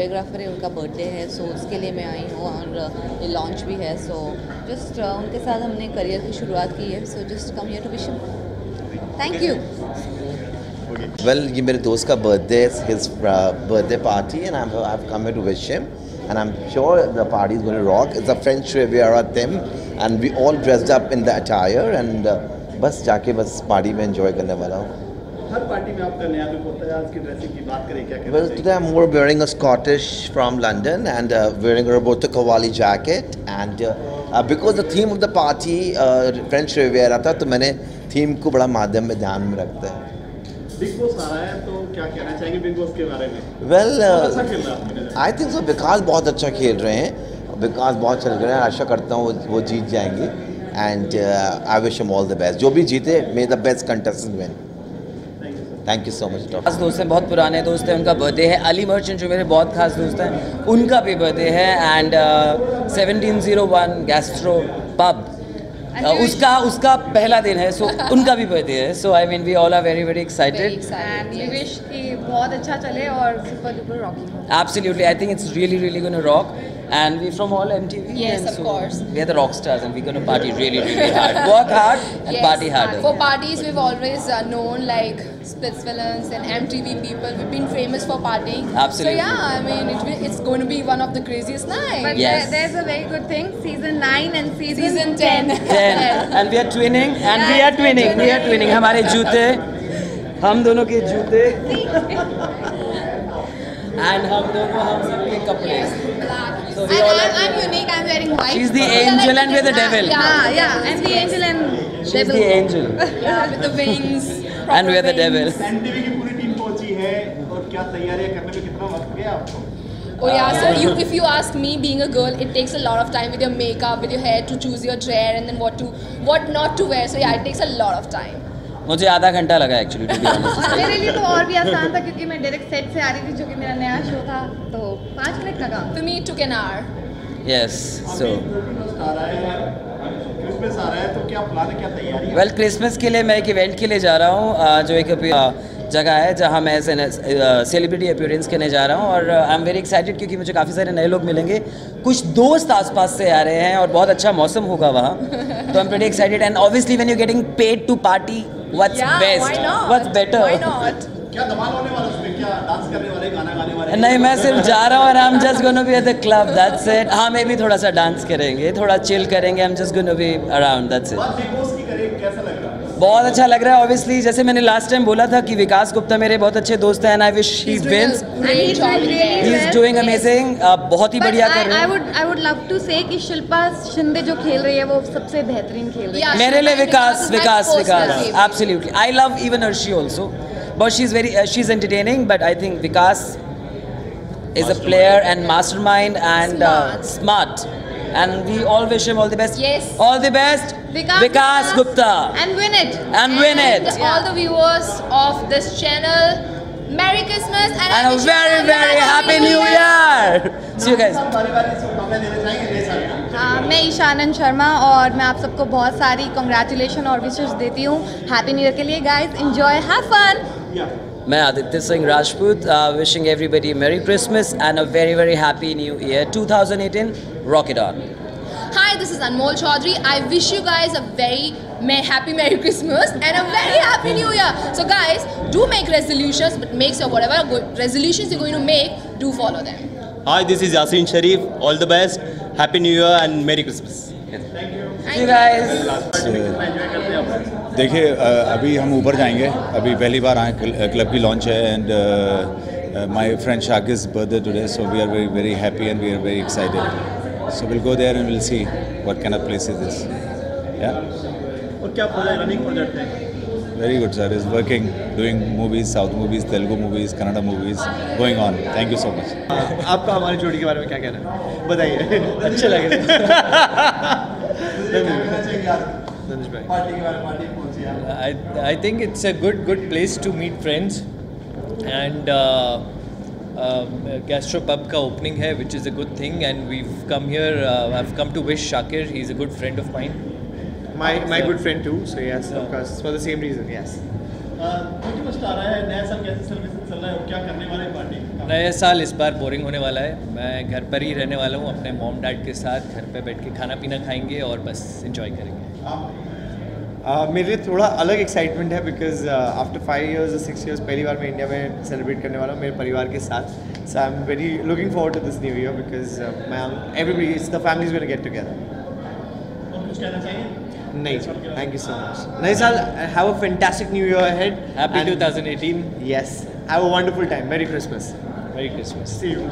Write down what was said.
Choreographer है उनका birthday है सो उसके लिए मैं आई हूँ और लॉन्च भी है सो जस्ट उनके साथ हमने करियर की शुरुआत की है so just come here to wish thank you Well, ये मेरे दोस्त का is his uh, birthday party and I'm, I've come here to and I'm sure the party is going to rock. It's a French Riviera theme and we all dressed up in the attire and uh, बस जाके बस party में enjoy करने वाला हूँ हर party में आपका नया लुक होता है आज की ड्रेसिंग की बात करें क्या Well, today I'm more wearing a Scottish from London and uh, wearing a Roberto Cavalli jacket and uh, uh, because the theme of the party uh, French Riviera था तो मैंने theme को बड़ा माध्यम में ध्यान में रखते हैं। बिग बॉस आ रहा है तो क्या कहना चाहेंगे बिग बॉस के बारे में? वेल आई थिंक सो विकास बहुत अच्छा खेल रहे हैं। विकास बहुत चल रहे हैं आशा करता हूँ वो, जीत जाएँगे। And I wish him all the best जो भी जीते may the best contestant win thank you so much doctor खास दोस्त हैं बहुत पुराने दोस्त हैं उनका बर्थडे है अली मर्चेंट जो मेरे बहुत खास दोस्त हैं उनका भी बर्थडे है and seventeen zero one gastro pub उसका उसका पहला दिन है सो उनका भी बर्थडे है so I mean we all are very very excited बहुत अच्छा चले और सुपर डुपर रॉकिंग हो Absolutely, I think it's really, really going to rock. And we're from all MTV. Yes, and of course. We're the rock stars and we're going to party really, really hard. Work hard and party harder. For parties, we've always uh, known like Splits Villains and MTV people. We've been famous for partying. Absolutely. So yeah, I mean, it, it's going to be one of the craziest nights. But Yes. there, there's a very good thing. Season 9 and season, Season 10. 10. And we are twinning. And yeah, we are twinning. We are twinning. हमारे जूते हम दोनों के जूते and हम दोनों हम सबके कपड़े So we and all I'm, I'm unique. I'm wearing white. She's the angel and we're the devil. Yeah, Ah, yeah. And the angel and She's devil. the angel yeah, with the wings. and we're the devil. NTV की पूरी team पहुँची है और क्या तैयारियाँ करने में कितना वक्त गया आपको Oh yeah, so you, if you ask me, being a girl, it takes a lot of time with your makeup, with your hair to choose your hair and then what to, what not to wear. So yeah, it takes a lot of time. मुझे आधा घंटा लगा actually to be honest मेरे लिए तो और भी आसान था क्योंकि मैं डायरेक्ट सेट से आ रही थी जो कि मेरा नया शो था तो पाँच मिनट लगा For me, it took an yes so है क्रिसमस आ रहा है तो क्या प्लान है क्या तैयारी है? वेल क्रिसमस के लिए मैं एक इवेंट के लिए जा रहा हूँ जो एक जगह है जहाँ मैं सेलिब्रिटी अपीयरेंस करने जा रहा हूँ और आई एम वेरी एक्साइटेड क्योंकि मुझे काफ़ी सारे नए लोग मिलेंगे। कुछ दोस्त आसपास से आ रहे हैं और बहुत अच्छा मौसम होगा वहाँ तो I am very excited and obviously when you getting paid to party what's best? What's better क्या धमाल होने वाला है उसमें? क्या डांस करने वाले गाना नहीं मैं सिर्फ़ जा रहा हूँ और I am just gonna be at the club that's it हाँ मैं भी थोड़ा सा डांस करेंगे थोड़ा चिल करेंगे I am just gonna be around that's it है? बहुत अच्छा लग रहा है ऑब्वियसली जैसे मैंने लास्ट टाइम बोला था कि विकास गुप्ता मेरे बहुत अच्छे दोस्त हैं and I wish he wins. He is doing amazing बहुत ही बढ़िया कर रहे I हैं। would I would love to say कि शिल्पा शिंदे जो खेल रही है वो सबसे बेहतरीन खेल रही है। मेरे लिए Vikas Vikas Vikas absolutely I love even Arshi also but she is very she is entertaining but I think Vikas is a player and mastermind and uh, smart and we all wish him all the best Yes. all the best Vikas, Vikas Gupta and win it and win it And all the viewers of this channel, Merry Christmas and, I and a wish you very a very happy new year see you guys बारी बारी से शुभकामनाएं देना चाहेंगे ढेर सारी हाँ, मैं ईशानंद शर्मा और मैं आप सबको बहुत सारी कॉन्ग्रेचुलेशन और विशेष देती हूँ हैप्पी न्यू ईयर के लिए गाइस एंजॉय हैव फन मैं Aditya Singh Rajput wishing everybody merry Christmas and a very very happy new year 2018 rock it on Hi, this is Anmol Chaudhary. I wish you guys a very me- happy Merry Christmas and a very happy New Year. So, guys, do make resolutions, but make sure whatever go- resolutions you're going to make, do follow them. Hi, this is Yasin Sharif. All the best. Happy New Year and Merry Christmas. See you. Guys. देखिए अभी हम ऊपर जाएँगे। अभी पहली बार आए club की launch है and my friend Shaq is birthday today so we are very very happy and we are very excited so will go there and will see what can place is this या और क्या running project है? Very good sir is working doing movies south movies Telugu movies Kannada movies going on thank you so much आपका हमारी जोड़ी के बारे में क्या कहना है बताइए अच्छे लग रहे पार्टी के बारे में पार्टी पहुँची है I, I think it's a good good place to meet friends and uh, um, Gastro Pub ka opening hai which is a good thing and we've come here uh, I've come to wish Shakir he's a good friend of mine My my good friend too. So yes, of course, for the same reason. Yes. है नया साल कैसे celebration चल रहा है क्या करने वाले पार्टी नया साल इस बार बोरिंग होने वाला है। मैं घर पर ही रहने वाला हूँ अपने मॉम डैड के साथ घर पे बैठ के खाना पीना खाएँगे और बस इंजॉय करेंगे। Uh, मेरे लिए थोड़ा अलग एक्साइटमेंट है because after five years six years पहली बार मैं इंडिया में सेलिब्रेट करने वाला हूँ मेरे परिवार के साथ। So I am very looking forward to this new year because मैं everybody is the family get together और कुछ कहना चाहिए नहीं थैंक यू सो मच नई साल have a fantastic new year ahead happy 2018 yes have a wonderful time merry Christmas merry Christmas see you